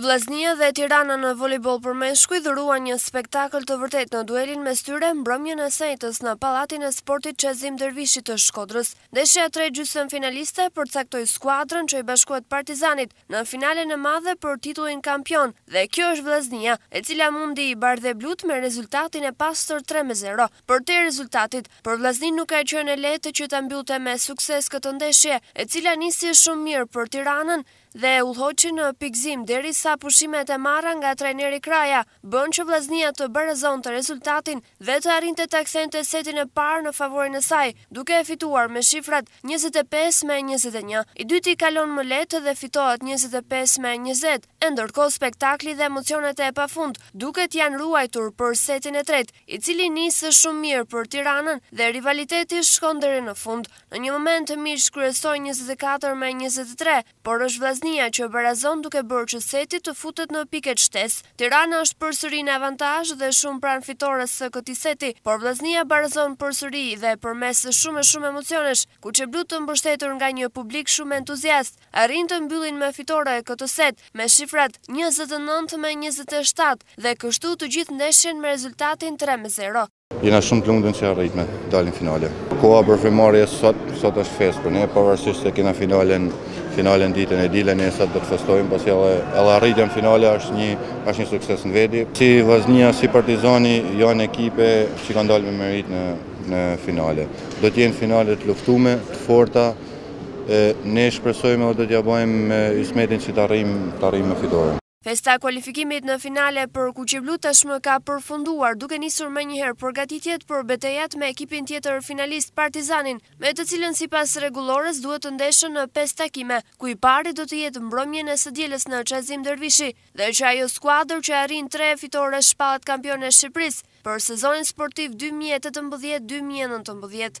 Vllaznia dhe Tirana në volejboll për meshkuj dhuruan një spektakël të vërtetë në duelin mes tyre mbrëmjen e së enjtes në Pallatin e Sportit Qazim Dervishi të Shkodrës. Ndeshja e tretë gjysëmfinaliste përcaktoi skuadrën që i bashkohet Partizanit në finalen e madhe për titullin kampion dhe kjo është Vllaznia, e cila mundi bardheblutë me rezultatin e pastër tre me zero. Përtej rezultatit, për Vllazninë nuk ka qenë e lehtë që ta mbyllte me sukses këtë ndeshje, e cila nisi shumë mirë për Tiranën dhe e udhëhoqi në pikëzim derisa pushimet e marra nga trajneri Kraja, bënë që Vllaznia të barazonte rezultatin dhe të arrinte ta kthente setin e parë në favorin e saj, duke e fituar me shifrat njëzet e pesë me njëzet e një. I dyti kalon më lehtë dhe fitohet njëzet e pesë me njëzet, e ndërkohë spektakli dhe emocionet e pafund duket janë ruajtur për setin e tretë, i cili nis shumë mirë për Tiranën dhe rivaliteti shkon deri në fund. Në një moment miqtë kryesojnë njëzet e katër me njëzet e tre, por është Vllaznia që barazon duke bërë që seti të futet në pikët shtesë. Tirana është përsëri në avantazh dhe shumë pranë fitores së këtij seti, por Vllaznia barazon përsëri dhe përmes shumë e shumë emocionesh, kuqeblutë të mbështetur nga një publik shumë entuziast, arrijnë të mbyllin me fitore këtë set me shifrat njëzet e nëntë me njëzet e shtatë dhe kështu të gjithë ndeshjen me rezultatin tre me zero. Jena shumë të lumtun që arritëm me dalë në finale. Koha për frymarrje sot, sot është festë për ne, pavarësisht se kena finalen, finalen ditën e diel, ne sot do të festojmë, pasi edhe, edhe arritja në finale është një, është një sukses në vedi. Si Vllaznia, si Partizani, janë ekipe që kanë dalë me meritë në, në finale. Do të jenë finale të luftume, të forta, E ne shpresojmë dhe do t'ja bajmë hysmetin që të arrijmë në fitore. Festa e kualifikimit në finale për kuqeblutë tashmë ka përfunduar, duke nisur menjëherë përgatitjet për betejat me ekipin tjetër finalist Partizanin, me të cilën sipas rregullores duhet të ndeshen në pesë takime, ku i pari do të jetë mbrëmjen e së dielës në Qazim Dervishi, dhe që ajo skuadër që arrin tre fitore shpallet kampione e Shqipërisë. për sezonin sportiv dy mijë e tetëmbëdhjetë dy mijë e nëntëmbëdhjetë.